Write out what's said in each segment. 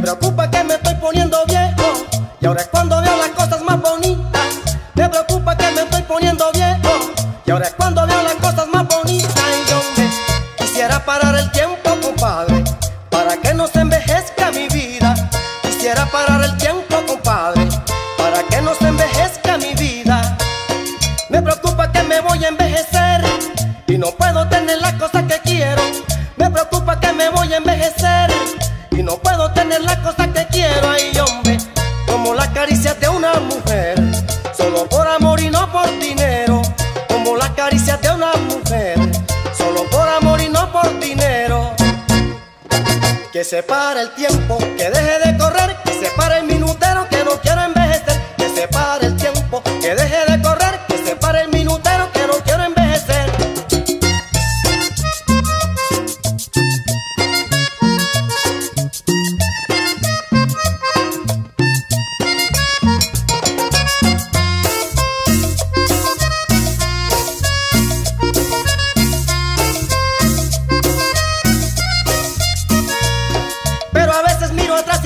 me preocupa que me estoy poniendo viejo. Y ahora es cuando veo las cosas más bonitas. Me preocupa que me estoy poniendo viejo. Y ahora es cuando veo las cosas más bonitas. Y yo me quisiera parar el tiempo, compadre. Para que no se envejezca mi vida. Quisiera parar el tiempo, compadre. Para que no se envejezca mi vida. Me preocupa que me voy a envejecer. Y no puedo tener las cosas que quiero. Me preocupa que me voy a envejecer y no puedo tener la cosa que quiero ahí, hombre, como las caricias de una mujer, solo por amor y no por dinero, como las caricias de una mujer, solo por amor y no por dinero. Que se pare el tiempo, que deje de correr, que se pare el minutero, que no quiero envejecer, que se pare el tiempo, que deje de correr.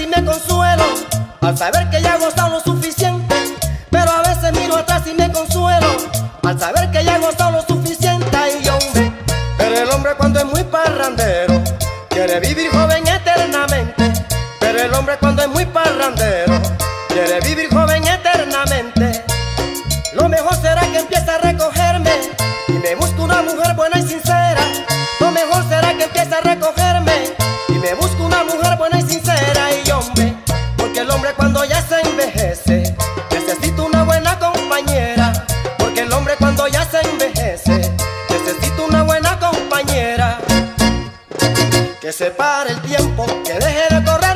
Y me consuelo al saber que ya he gozado lo suficiente. Pero a veces miro atrás y me consuelo al saber que ya he gozado lo suficiente. Y hombre, pero el hombre cuando es muy parrandero quiere vivir joven eternamente. Pero el hombre cuando es muy parrandero quiere vivir joven eternamente. Lo mejor será que empiece a cuando ya se envejece necesito una buena compañera. Porque el hombre cuando ya se envejece necesito una buena compañera. Que se pare el tiempo, que deje de correr.